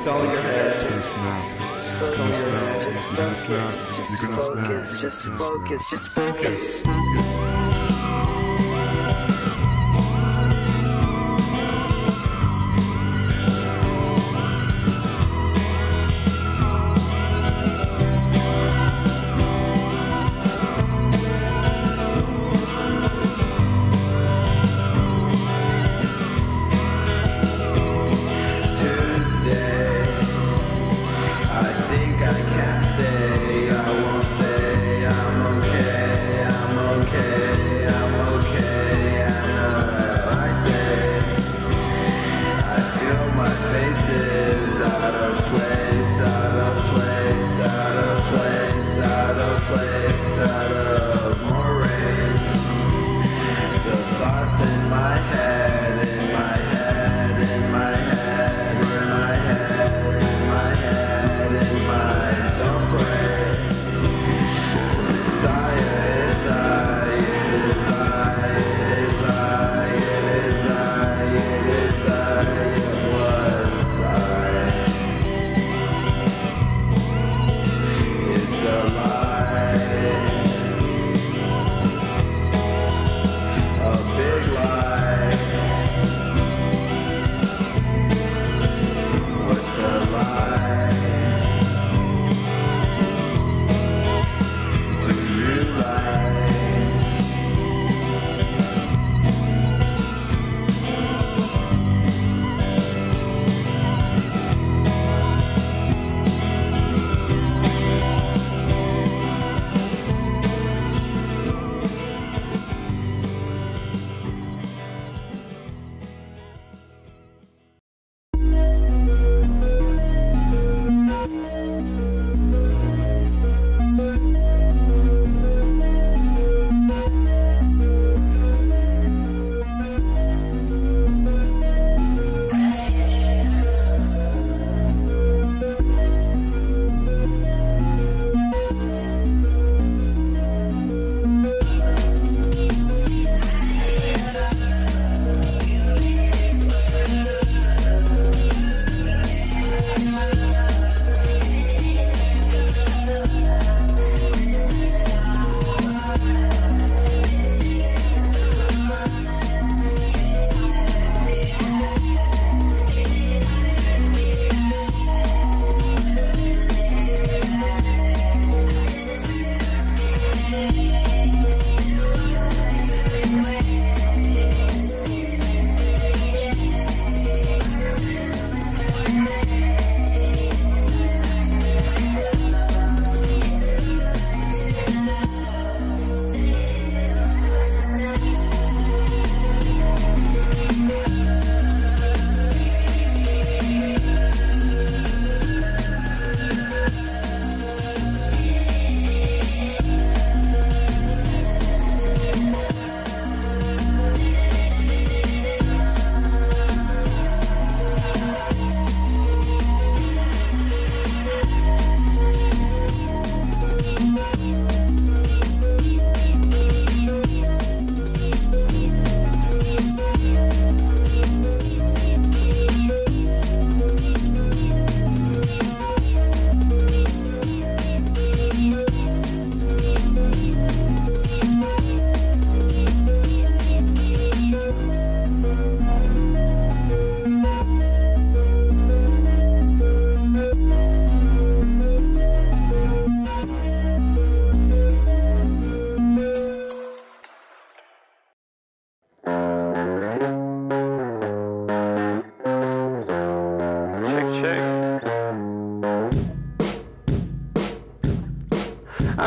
It's all in your head. You're gonna snap. Just focus. Just focus. Just focus. Just focus. Just focus. Just focus.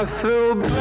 filled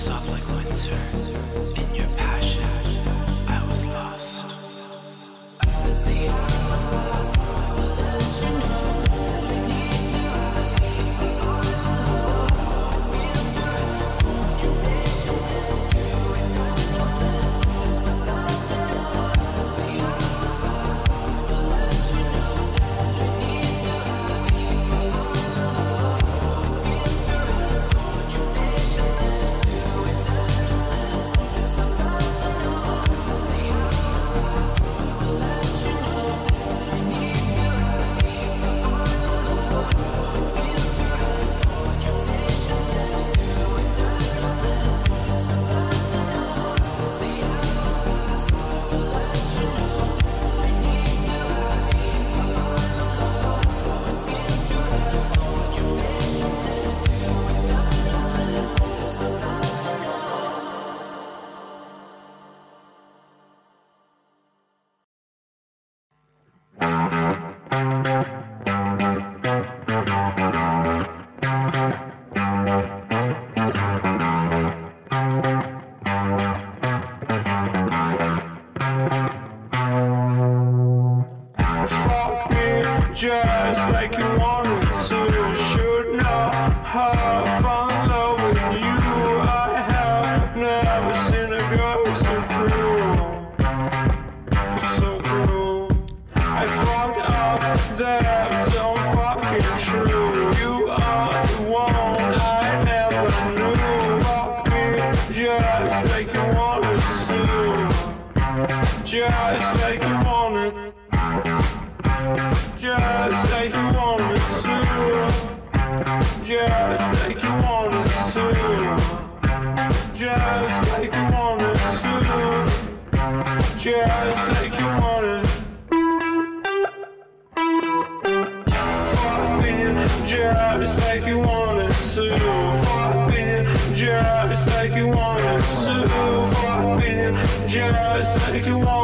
soft like winter. just like you it to. Just like you it to. Just like you it to.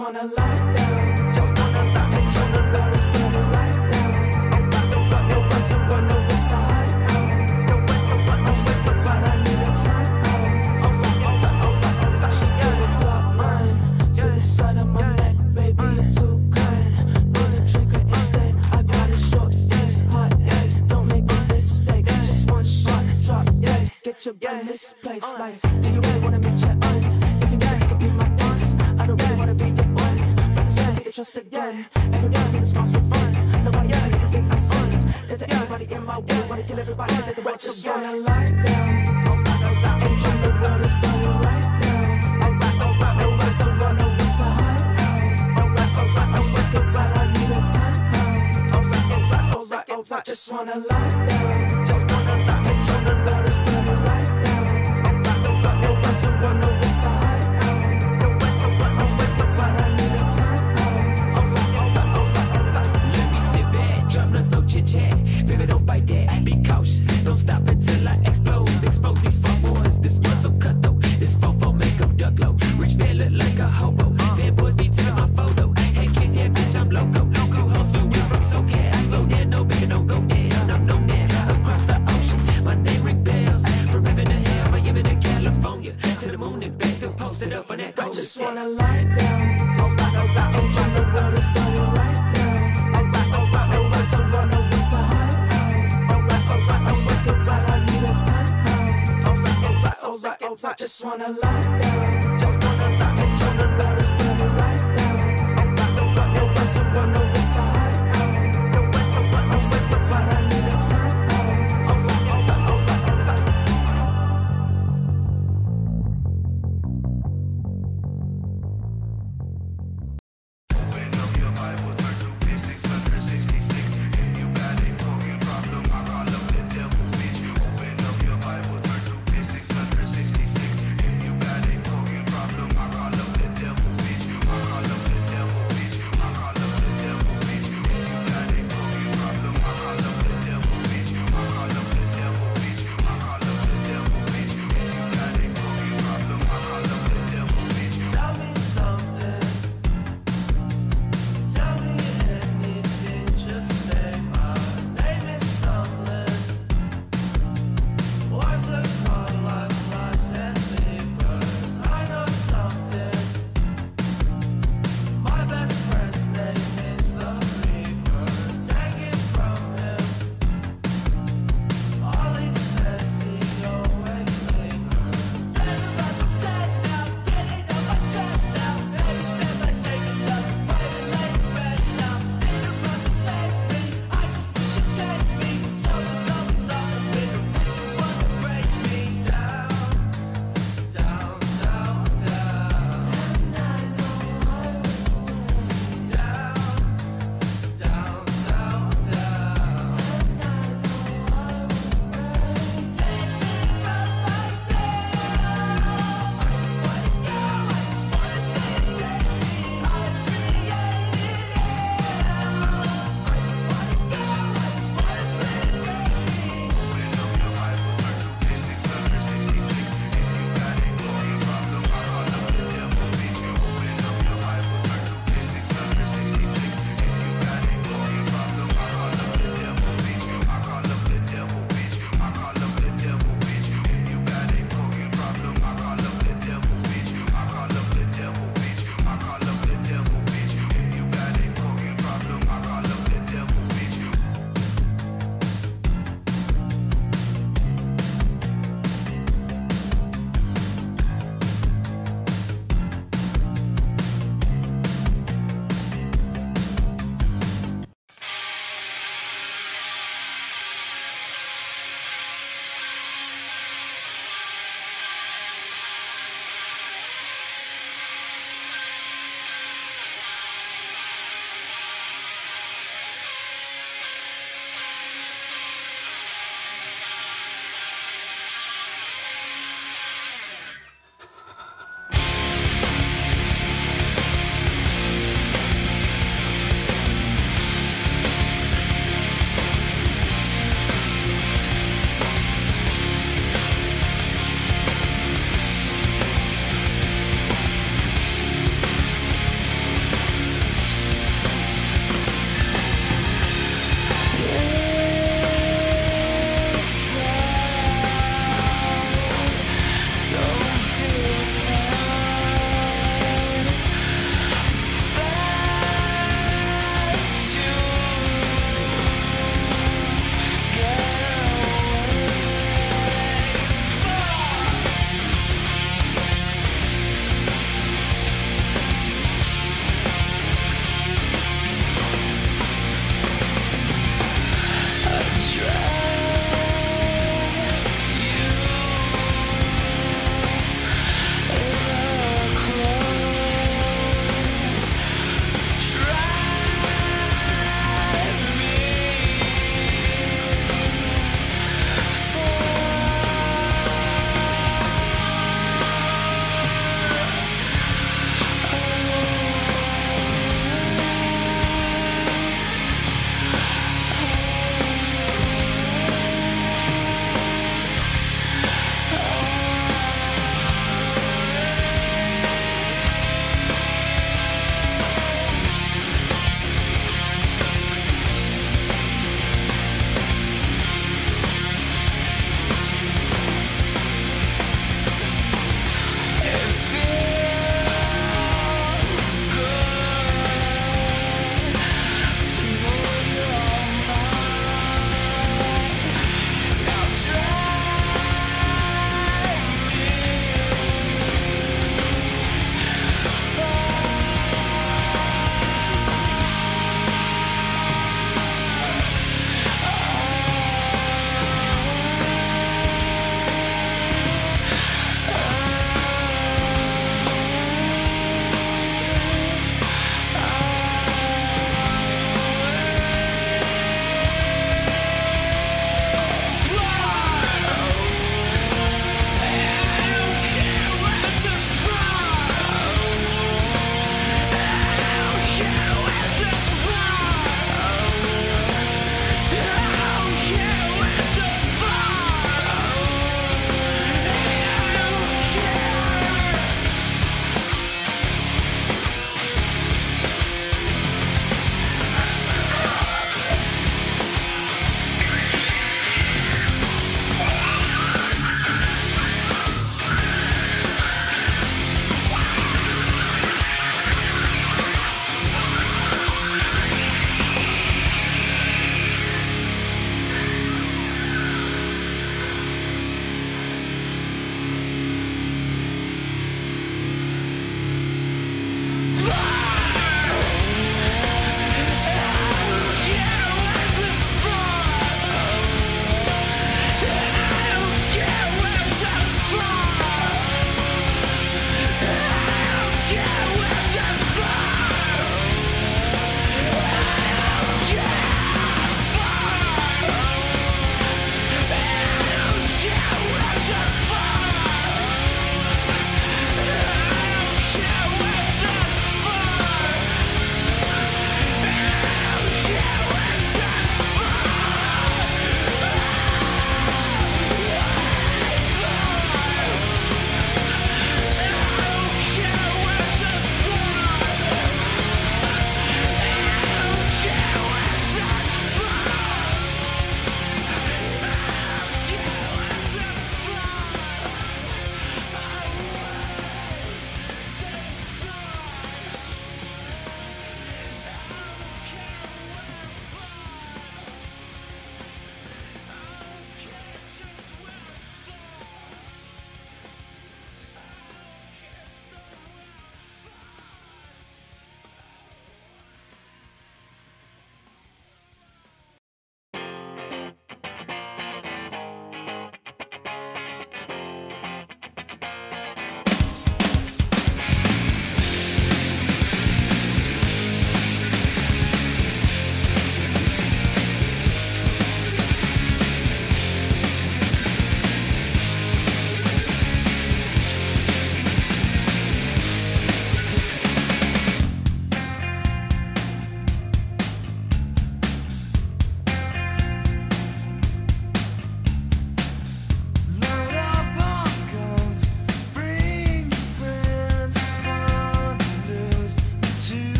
Wanna lie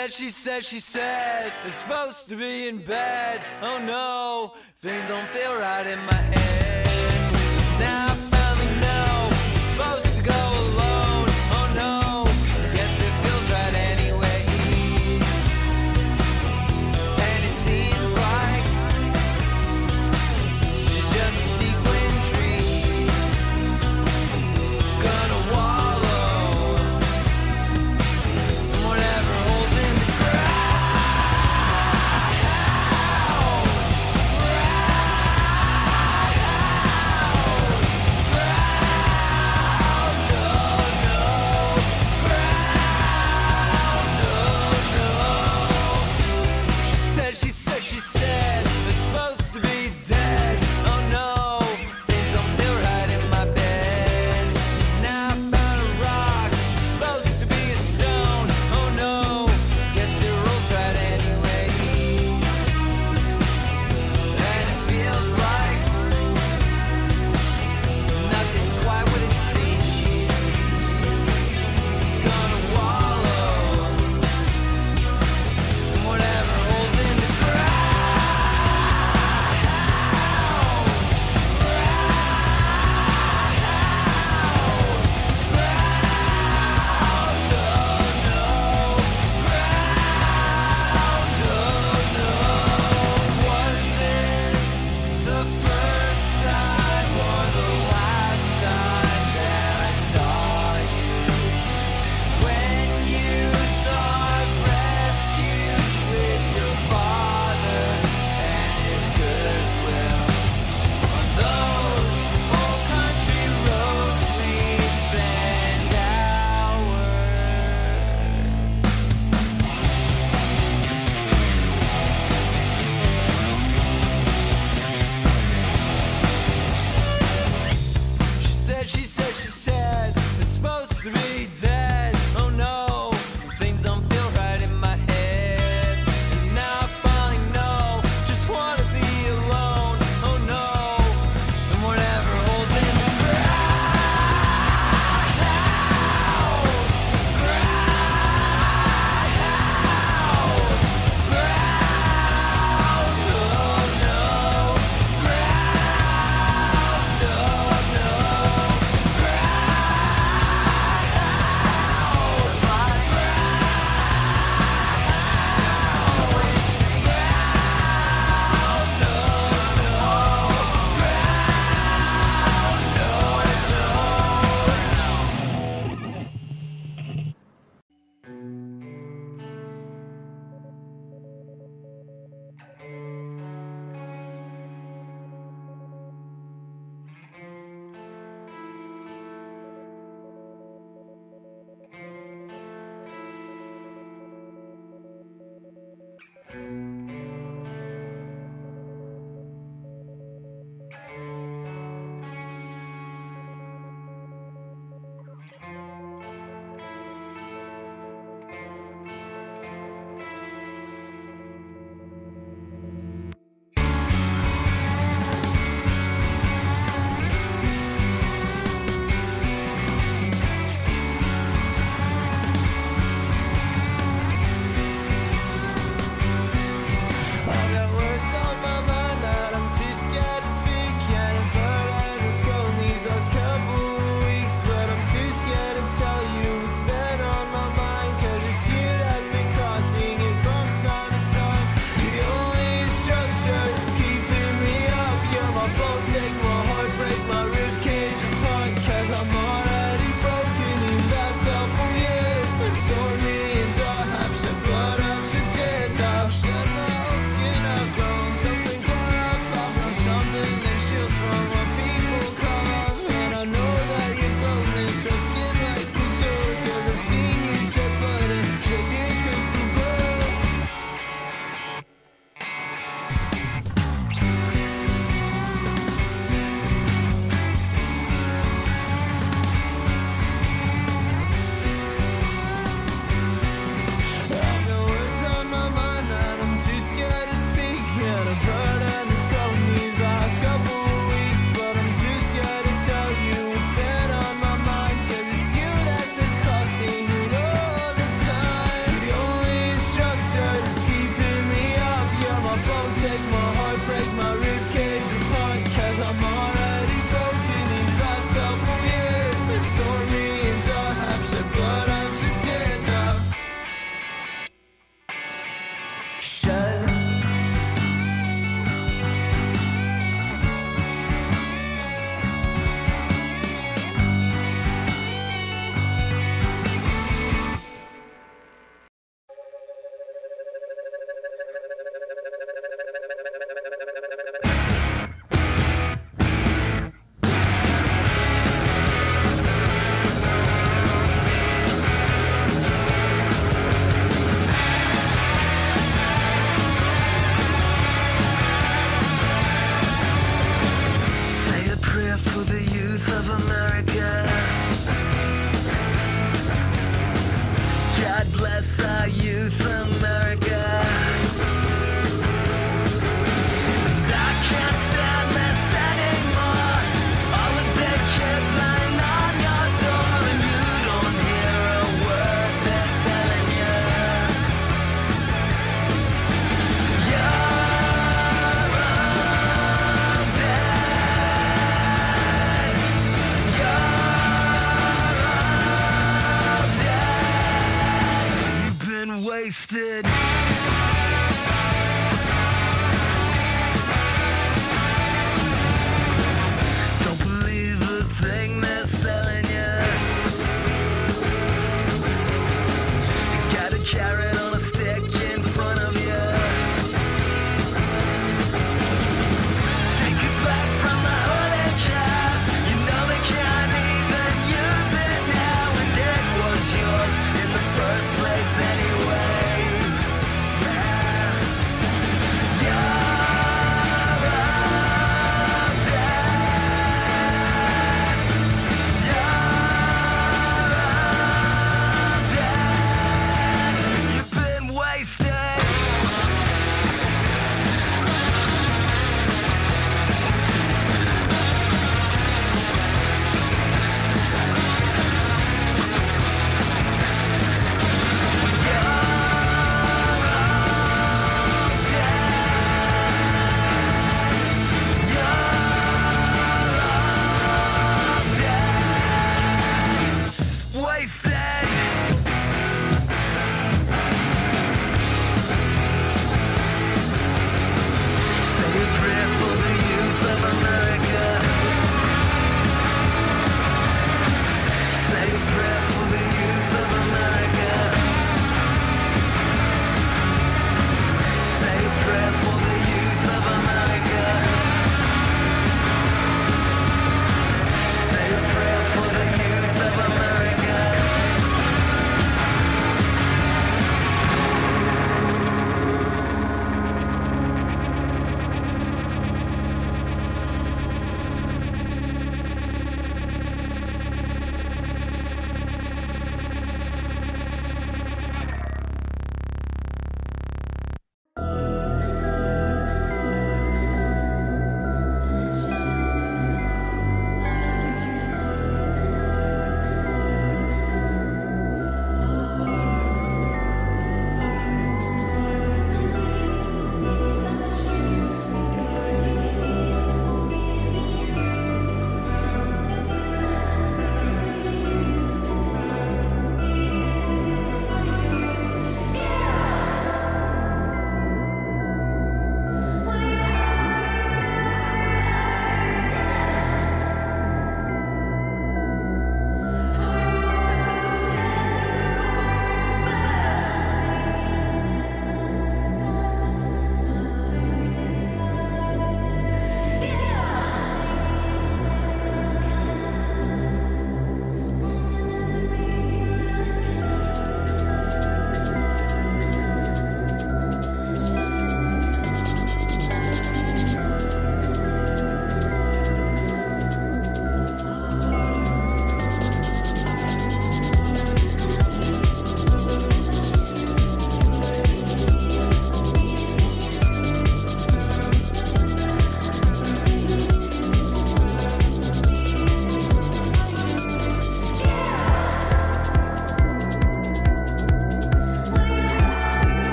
said, she said, she said, it's supposed to be in bed. Oh no, things don't feel right in my head.